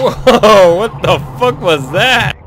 Whoa, what the fuck was that?